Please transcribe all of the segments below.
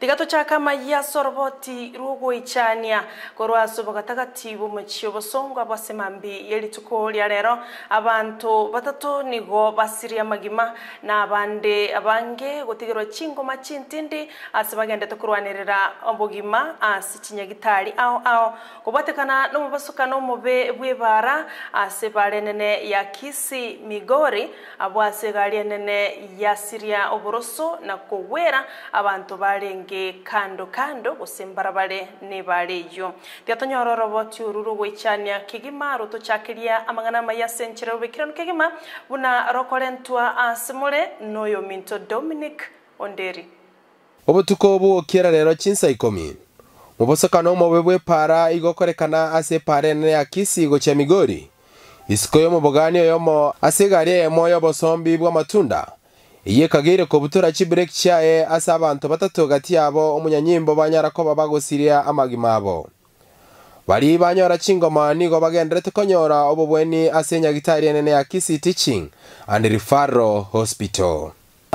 tiga kama ya soroboti rugwichania korwa asubo gatagati bumuchio bosongwa bwasemambi yerituko tukoli rero abantu batatu nigo basiria magima na abande abange gotigerwa chingoma chintindi ase bagendete kurwanirira obogima ase chinyagitari ao ao. Mubasuka no omobe bwebara ase bare nene ya kisi migori abwase gari enene yasiria oboroso na kowera abantu barenge kando kando gosimbara bare ne bareyo tiatonyororo roboti ururu gwichania kigima rutuchakiria amang'ana maya senchera ubikirano kigima buna rokorentwa asimure noyo minto dominic onderi. Obutuko okiera rero chinsa ikomi. Mubosokano omobe bwepara igokorekana ase epara enene ya kisigo chia migori. Isiko y'omobogani oyomo ase bwa eyemo y'obosombi bw'amatunda ko kobutora chibrek chiaye ase abanto batatu gati yabo umunyanyimbo banyara koba amagimabo bari banyora chingoma nigo bagenderete konyora obobweni ase enyagitari enene ya kisi teaching and referral hospital.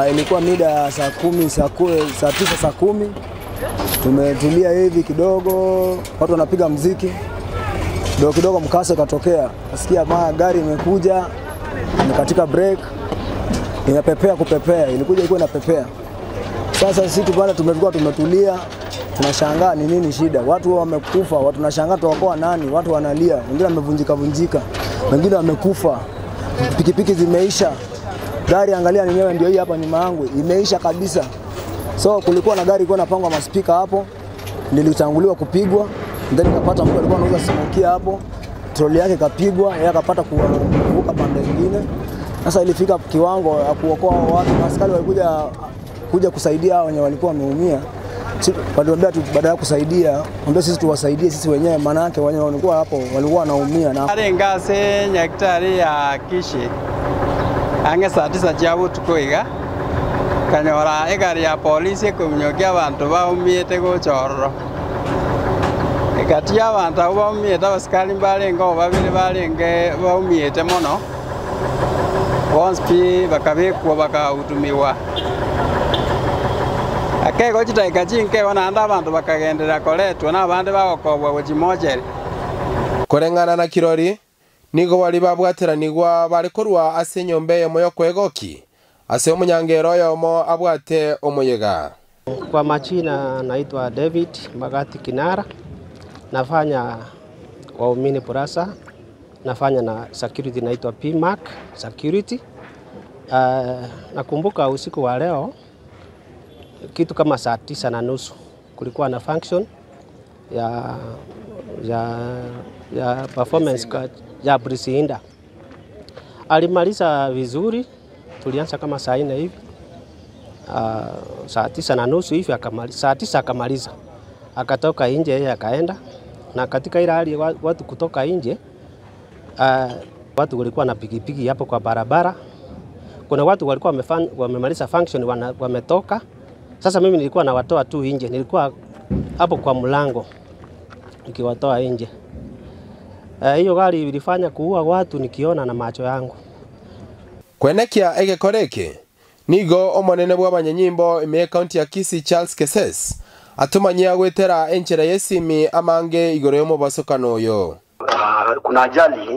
Ilikuwa mida ya saa kumi, saa tisa, saa kumi. Tumetulia hivi kidogo, watu wanapiga mziki. Kidogo kidogo, mkasa ukatokea, nasikia maa gari imekuja imekatika break, inapepea kupepea, ilikuja ilikuwa inapepea. Sasa sisi pale tumekuwa tumetulia, tunashangaa ni nini shida, watu wamekufa, watu tunashangaa tuwakoa nani, watu wanalia, wengine wamevunjika vunjika, wengine wamekufa, pikipiki zimeisha, gari angalia nenyewe ndio hii hapa nyuma yangu imeisha kabisa. So kulikuwa na gari ilikuwa inapangwa maspika hapo, nilitanguliwa kupigwa, then nikapata mtu alikuwa anauza smokia hapo, troli yake ikapigwa, yeye akapata kuvuka pande nyingine. Sasa ilifika kiwango ya kuokoa watu, askari walikuja kuja kusaidia wenye walikuwa wameumia. Waliambia tu baada ya kusaidia, ambia sisi tuwasaidie sisi wenyewe, maana yake wenyewe walikuwa hapo walikuwa wanaumia na ari ngase nyaktari ya kishi. Ang'e saa tisa cia tukoiga iga. Kanyora egari ya polisi kumnyokia abantu baumiete gochororo egati ya abantu abo baumiete abasikari mbarenge obo babiri barenge baumiete mono bonsi pi bakahutumiwa akego chitaika chinkego naende abantu bakagendera koretwa na abande bagokobwa gochimochere koreng'ana na kirori nigo bari babwateranigwa bari korwa ase enyomba eyemo yokwegoki ase omonyangero oyomo abwate omuyega. Kwa machina naitwa David Magati Kinara, nafanya waumini Purasa, nafanya na security inaitwa PMAC Security. Uh, nakumbuka usiku wa leo kitu kama saa tisa na nusu kulikuwa na function ya, ya, ya performance ya Brisinda Alimaliza vizuri, tulianza kama saa nne hivi uh, saa tisa na nusu hivi saa tisa akamaliza, akatoka nje, yeye akaenda. Na katika ile hali watu kutoka nje uh, watu walikuwa na pikipiki hapo kwa barabara. Kuna watu walikuwa wamemaliza function wana, wametoka. Sasa mimi nilikuwa nawatoa tu nje, nilikuwa hapo kwa mlango nikiwatoa nje. Hiyo Hiyo gari ilifanya kuua watu nikiona na macho yangu. kwenekia egekora eki nigo omonene bwa banyenyimbo ime county ya kisi charles keses atumanyia gwetera enchera yesimi amange igoro y'omobasokano oyo Kuna ajali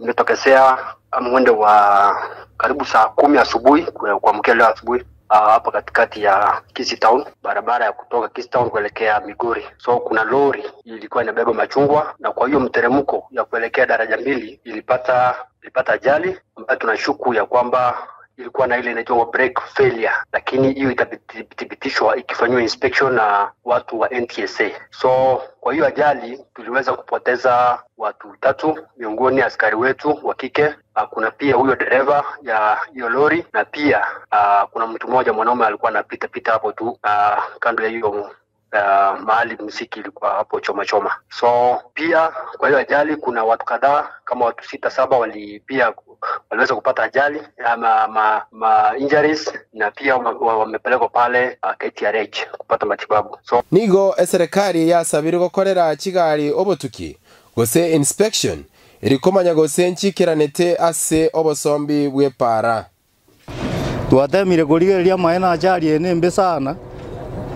imetokezea mwendo wa karibu saa kumi asubuhi kuamkia leo asubuhi uh, hapa katikati ya Kisii Town, barabara ya kutoka Kisii Town kuelekea Migori. So kuna lori ilikuwa inabeba machungwa, na kwa hiyo mteremko ya kuelekea daraja mbili ilipata ilipata ajali ambayo tunashuku ya kwamba ilikuwa na ile inaitwa brake failure, lakini hiyo itathibitishwa ikifanyiwa inspection na watu wa NTSA. So kwa hiyo ajali tuliweza kupoteza watu tatu, miongoni askari wetu wa kike. Kuna pia huyo dereva ya hiyo lori na pia uh, kuna mtu mmoja mwanaume alikuwa anapita pita hapo tu uh, kando ya hiyo uh, mahali msiki ilikuwa hapo choma choma. So pia kwa hiyo ajali kuna watu kadhaa kama watu sita saba wali pia waliweza kupata ajali ama ma, ma injuries na pia wamepelekwa pale uh, KTRH kupata matibabu. So nigo eserekari yasabire gokorera chigari obotuki gose inspection erikomanya gose nchikiranete ase obosombi bw'epara twatemire kurigereria maena ajali ene mbe sana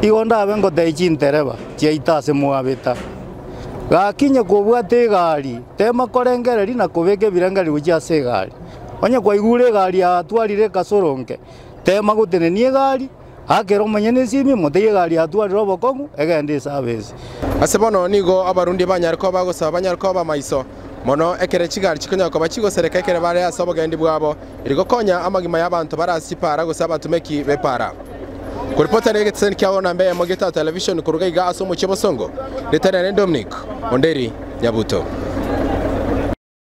igo ndabe ngoteichi ntereba chiaita ase mwabĩta gakinya kũbwata egari tema korengereri na kũbĩka ebirengeri gochia ase egari onye kwaigure egari atwarire kasoronke tema gũtenenia egari akera omonyene esimi motei egari atwarire obokong'u egende esabesi ase bono nigo abarundi banyare koba bagosaba banyare koba maiso. Mono ekere chigari chikonyoka koba chigosereka ekere bare ase obogendi bwabo. Eri gokonya amagima ya abanto bare ase chipara gose abatumeki bepara kuripotera egeteseni kiago nambe ya mogeta television kuruga iga ase omochie bosongo riterene dominic onderi nyabuto